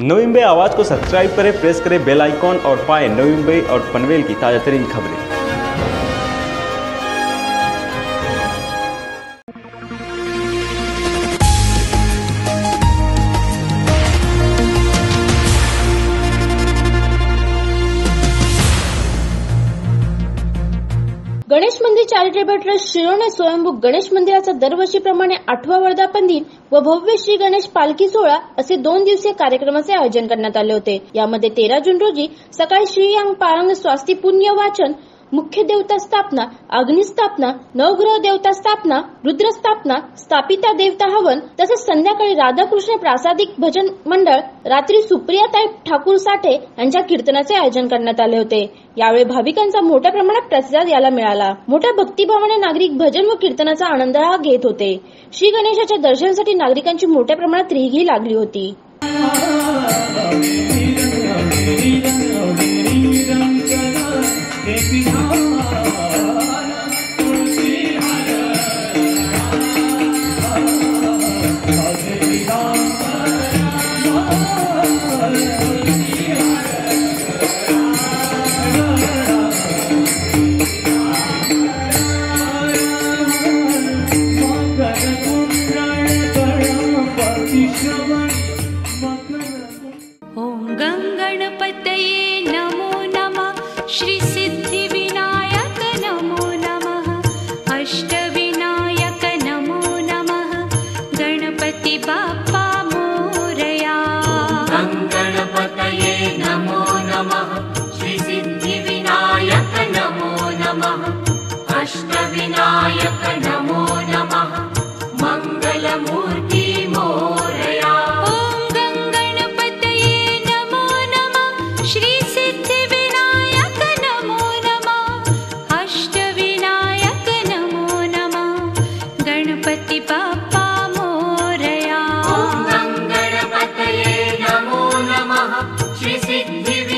नवी आवाज़ को सब्सक्राइब करें प्रेस करें बेल आइकॉन और पाएं नवी और पनवेल की ताज़ा तरीन खबरें। गणेश चॅरिटेबल ट्रस्ट शिरोणे स्वयंभू गणेश मंदिराचा दरवर्षीप्रमाणे आठवा वर्धापन दिन व भव्य श्री गणेश पालखी सोहळा असे दोन दिवसीय कार्यक्रमाचे आयोजन करण्यात आले होते. यामध्ये तेरा जून रोजी सकाळी श्री यांग पारंग स्वास्ती पुण्य वाचन मुख्य देवता स्थापना अग्नि स्थापना नवग्रह देवता स्थापना रुद्र स्थापना स्थापिता देवता हवन तसेच संध्याकाळी राधाकृष्ण प्रासादिक भजन मंडळ रात्री सुप्रियाताई ठाकूर साठे यांच्या कीर्तनाचे आयोजन करण्यात आले होते. यावेळी भाविकांचा मोठ्या प्रमाणात प्रतिसाद याला मिळाला. मोठ्या भक्तिभावाने नागरिक भजन व कीर्तनाचा आनंद हा घेत होते. श्री गणेशाच्या दर्शनासाठी नागरिकांची मोठ्या प्रमाणात रिघी लागली होती. गङ्गणपतये नमो नमः। श्रीसिद्धिविनायक नमो नमः। अष्टविनायक नमो नमः। गणपति बाप्पा मोरया। गणपतये नमो नमः। श्रीसिद्धिविनायक नमो नमः। अष्टविनायक श्रीसिद्धिविनायक नमो। नमः अष्टविनायक नमो। नमः गणपति बाप्पा मोरया ॐ गणपतये नमो नमः। श्रीसिद्धिविनायक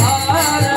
Hare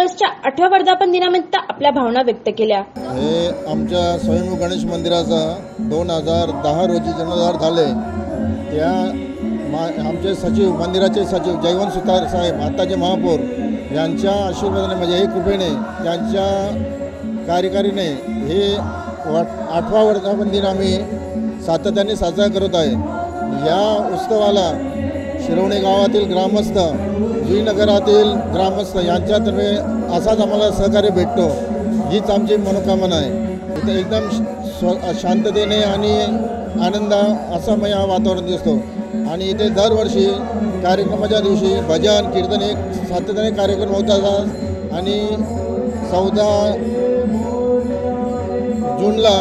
ट्रस्टच्या आठव्या वर्धापन दिनानिमित्त आपल्या भावना व्यक्त केल्या. हे आमच्या स्वयंभू गणेश मंदिराचा दोन हजार दहा रोजी जीर्णोद्धार झाले. त्या मा आमचे सचिव मंदिराचे सचिव जयवंत सुतार साहेब आत्ताचे महापौर यांच्या आशीर्वादाने म्हणजे हे कृपेने त्यांच्या कार्यकारीने हे आठवा वर्धापन दिन आम्ही सातत्याने साजरा करत आहे. या उत्सवाला शिरवणे गावातील ग्रामस्थ जुईनगरातील ग्रामस्थ यांच्यातर्फे असाच आम्हाला सहकार्य भेटतो. हीच आमची मनोकामना आहे. इथे एकदम स्व शांततेने आणि आनंद असमय वातावरण दिसतो. आणि इथे दरवर्षी कार्यक्रमाच्या दिवशी भजन कीर्तन एक सातत्याने कार्यक्रम होत असतात. आणि चौदा जूनला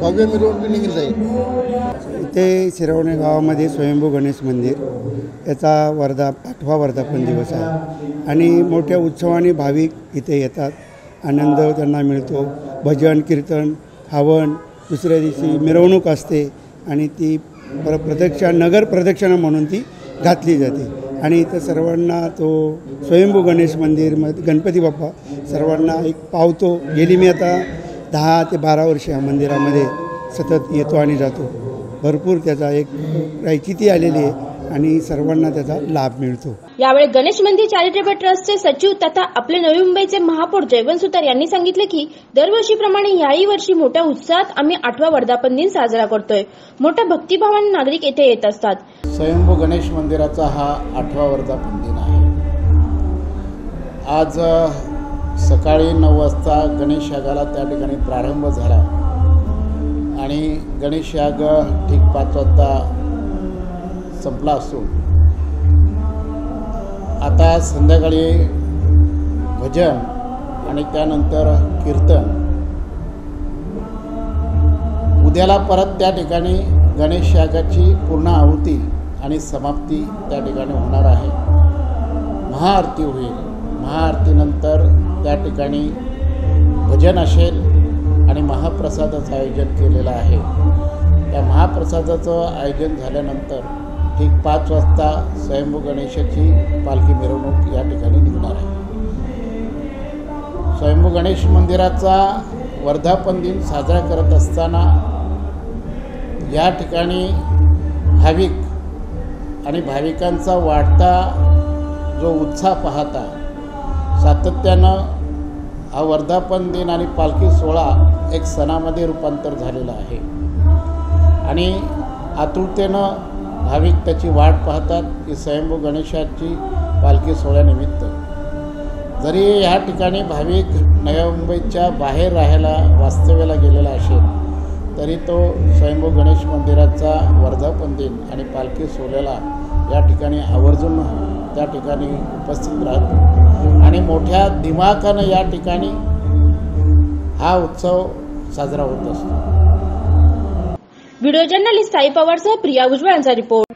भव्य मिरवणूक निघत जाईल. इथे शिरवणे गावामध्ये स्वयंभू गणेश मंदिर. याचा वर्धा आठवा वर्धापन दिवस आहे. आणि मोठ्या उत्सवाने भाविक इथे येतात. आनंद त्यांना मिळतो. भजन कीर्तन हवन दुसऱ्या दिवशी मिरवणूक असते आणि ती पर प्रदक्षिणा नगर प्रदक्षिणा म्हणून ती घातली जाते. आणि इथं सर्वांना तो स्वयंभू गणेश मंदिर मग गणपती बाप्पा सर्वांना एक पावतो गेली मी आता दहा ते बारा वर्ष या मंदिरामध्ये सतत येतो आणि जातो. भरपूर त्याचा एक किती आलेली आहे. आणि सर्वांना त्याचा लाभ मिळतो. यावेळी गणेश मंदिर चॅरिटेबल ट्रस्टचे सचिव तथा आपले नवी मुंबईचे महापौर जयवंत सुतार यांनी सांगितले की दरवर्षीप्रमाणे याही वर्षी मोठ्या उत्साहात आम्ही आठवा वर्धापन दिन साजरा करतोय. मोठ्या भक्तिभावाने नागरिक येथे येत असतात. स्वयंभू गणेश मंदिराचा हा आठवा वर्धापन दिन आहे. आज सकाळी नऊ वाजता गणेश यागाला त्या ठिकाणी प्रारंभ झाला. आणि गणेश याग ठीक पाच वाजता संपला असतो. आता संध्याकाळी भजन आणि त्यानंतर कीर्तन. उद्याला परत त्या ठिकाणी गणेश यागाची पूर्ण आहुती आणि समाप्ती त्या ठिकाणी होणार आहे. महाआरती होईल. महाआरतीनंतर त्या ठिकाणी भजन असेल आणि महाप्रसादाचं आयोजन केलेलं आहे. त्या महाप्रसादाचं आयोजन झाल्यानंतर ठीक पाच वाजता स्वयंभू गणेशाची पालखी मिरवणूक या ठिकाणी निघणार आहे. स्वयंभू गणेश मंदिराचा वर्धापन दिन साजरा करत असताना या ठिकाणी भाविक आणि भाविकांचा वाढता जो उत्साह पाहता सातत्यानं हा वर्धापन दिन आणि पालखी सोहळा एक सणामध्ये रूपांतर झालेला आहे. आणि आतुरतेनं भाविक त्याची वाट पाहतात की स्वयंभू गणेशाची पालखी सोहळ्यानिमित्त. जरी ह्या ठिकाणी भाविक नव्या मुंबईच्या बाहेर राहायला वास्तव्याला गेलेला असेल तरी तो स्वयंभू गणेश मंदिराचा वर्धापन दिन आणि पालखी सोहळ्याला या ठिकाणी आवर्जून त्या ठिकाणी उपस्थित राहतो. आणि मोठ्या दिमाखानं या ठिकाणी हा उत्सव साजरा होत असतो. व्हिडिओ जर्नलिस्ट साई पवारसह प्रिया उजवळांचा रिपोर्ट.